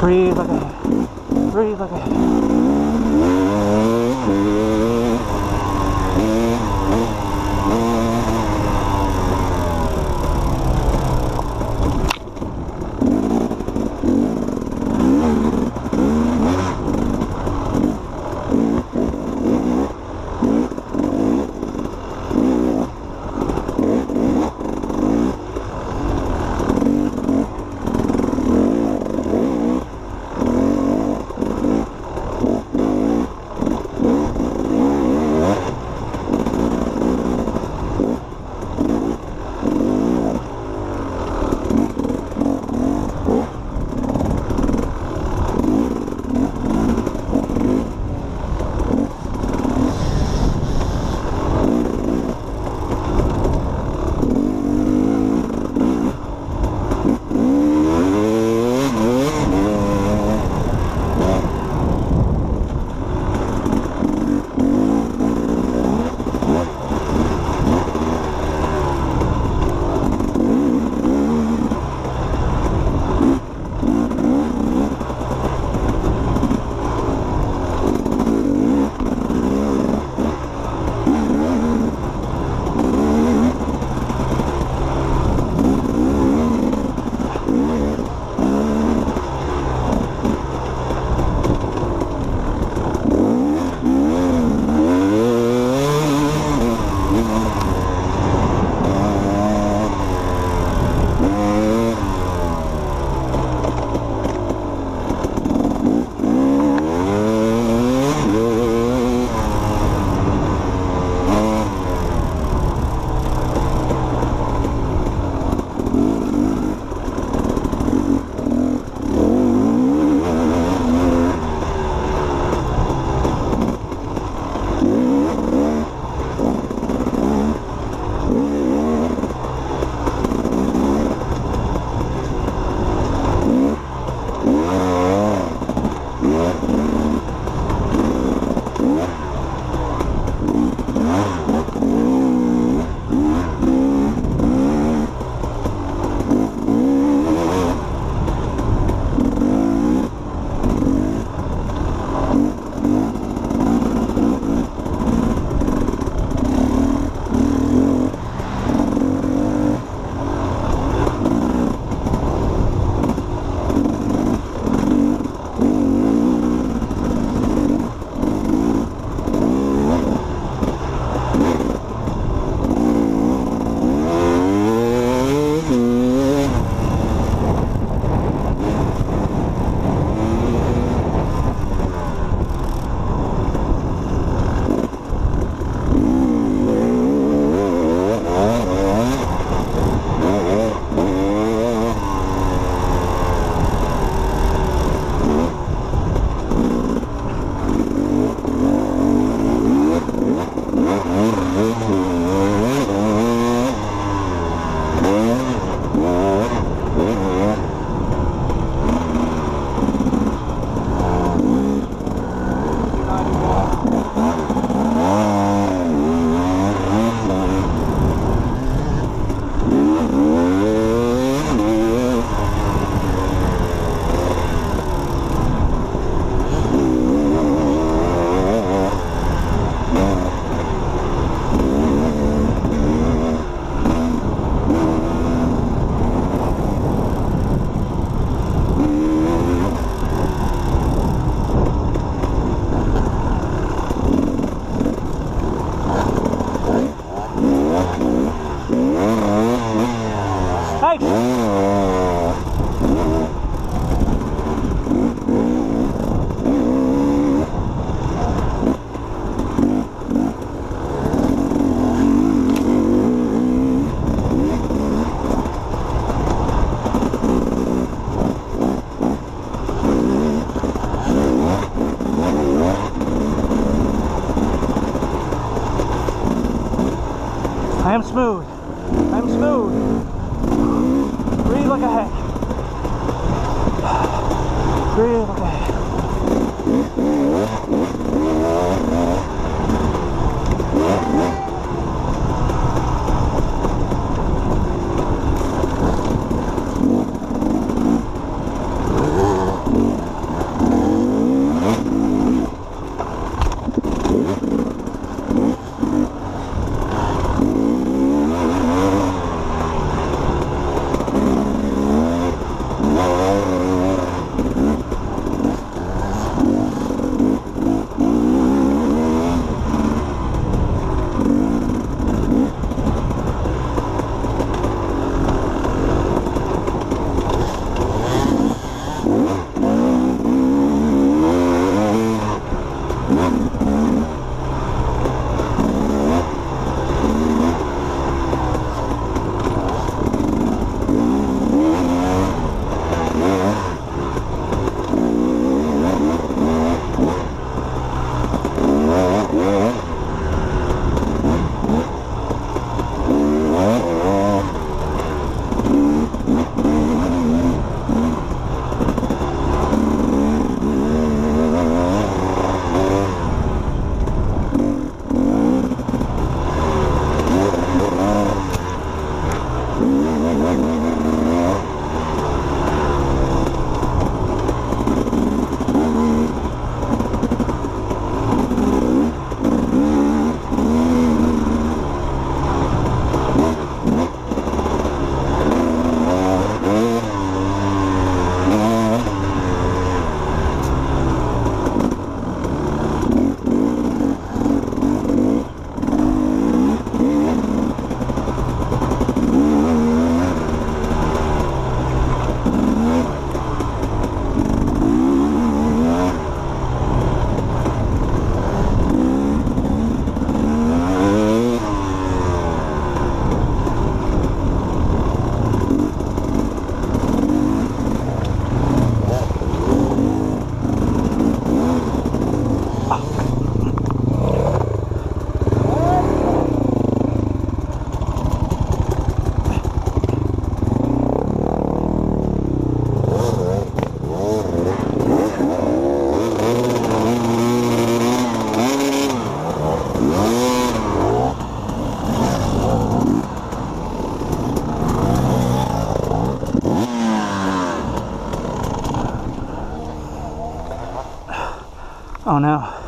Breathe like a breathe like a I'm smooth. I'm smooth. Breathe like a heck. Breathe like a heck. Mm-hmm. No.